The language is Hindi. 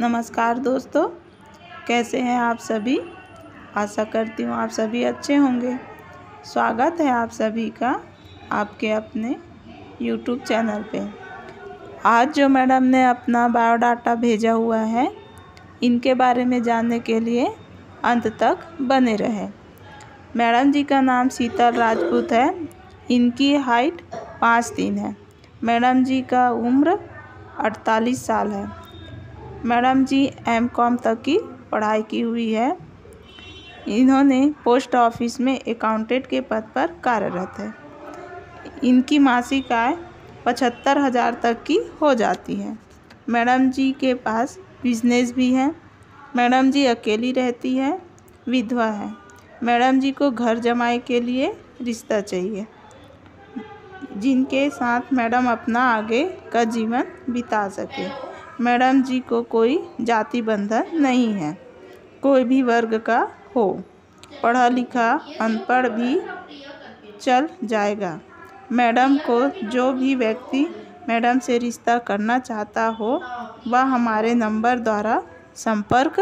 नमस्कार दोस्तों, कैसे हैं आप सभी? आशा करती हूँ आप सभी अच्छे होंगे। स्वागत है आप सभी का आपके अपने यूट्यूब चैनल पे। आज जो मैडम ने अपना बायोडाटा भेजा हुआ है, इनके बारे में जानने के लिए अंत तक बने रहे। मैडम जी का नाम शीतल राजपूत है, इनकी हाइट पाँच तीन है। मैडम जी का उम्र अड़तालीस साल है। मैडम जी एम कॉम तक की पढ़ाई की हुई है। इन्होंने पोस्ट ऑफ़िस में अकाउंटेंट के पद पर कार्यरत है। इनकी मासिक आय पचहत्तर हज़ार तक की हो जाती है। मैडम जी के पास बिज़नेस भी है। मैडम जी अकेली रहती है। विधवा है। मैडम जी को घर जमाई के लिए रिश्ता चाहिए। जिनके साथ मैडम अपना आगे का जीवन बिता सके। मैडम जी को कोई जाति बंधन नहीं है। कोई भी वर्ग का हो। पढ़ा लिखा अनपढ़ भी चल जाएगा। मैडम को जो भी व्यक्ति मैडम से रिश्ता करना चाहता हो, वह हमारे नंबर द्वारा संपर्क